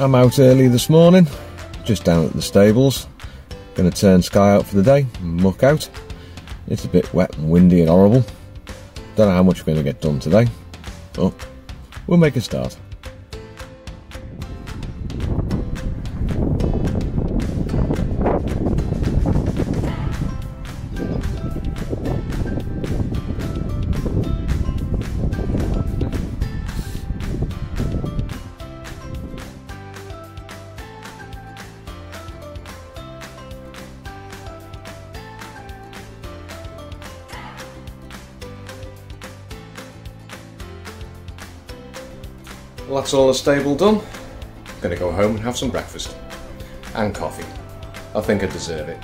I'm out early this morning, just down at the stables. Gonna turn Skye out for the day, muck out. It's a bit wet and windy and horrible. Don't know how much we're gonna get done today, but we'll make a start. Well, that's all the stable done. I'm Gonna go home and have some breakfast. And coffee. I think I deserve it.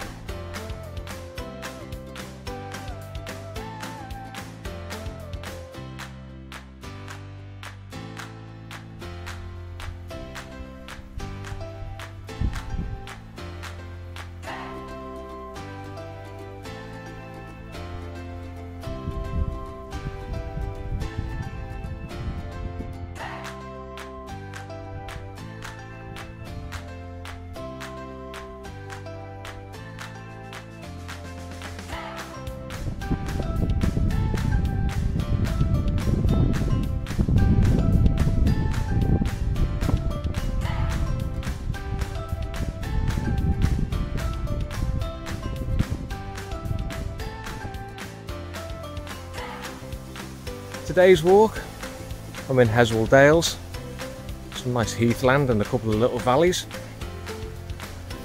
Today's walk, I'm in Heswall Dales. Some nice heathland and a couple of little valleys.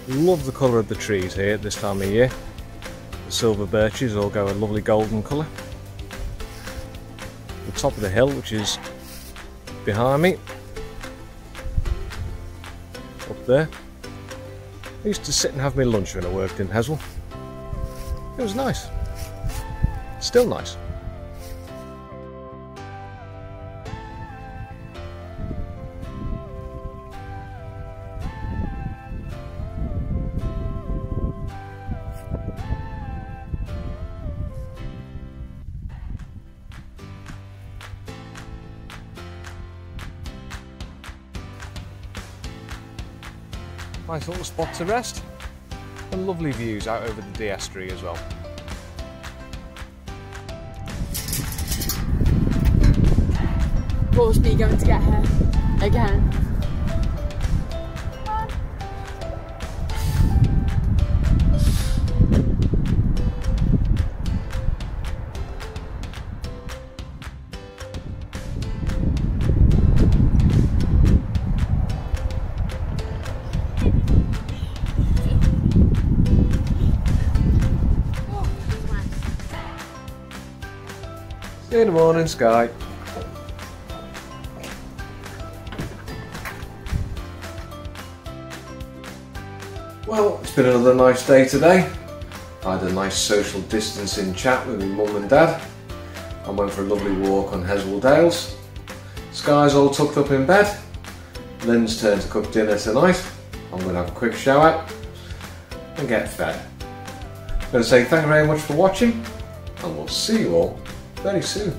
Love the colour of the trees here at this time of year. The silver birches all go a lovely golden colour. The top of the hill, which is behind me, up there. I used to sit and have my lunch when I worked in Heswall. It was nice. Still nice. Nice little spot to rest and lovely views out over the Dee estuary as well. What's me going to get her again? The morning, Skye. Well, it's been another nice day today. I had a nice social distancing chat with my mum and dad. I went for a lovely walk on Heswall Dales. Skye's all tucked up in bed. Lynn's turn to cook dinner tonight. I'm going to have a quick shower and get fed. I'm going to say thank you very much for watching and we'll see you all very soon.